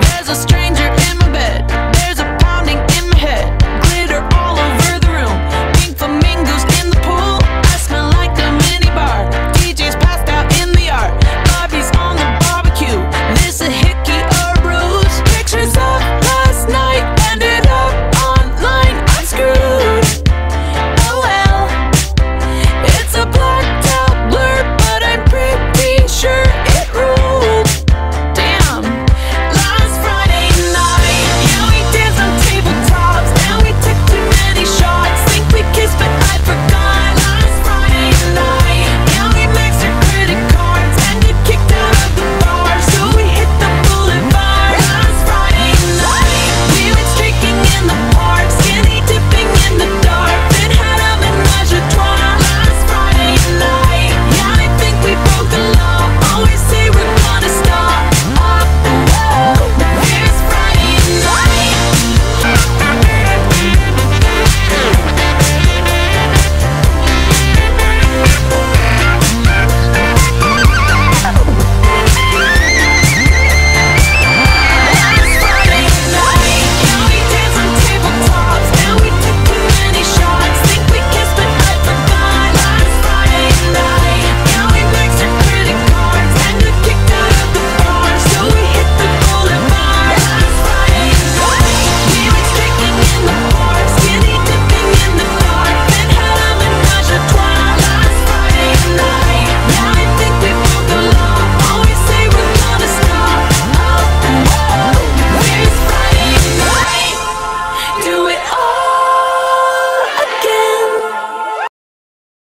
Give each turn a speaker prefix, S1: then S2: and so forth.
S1: There's a strange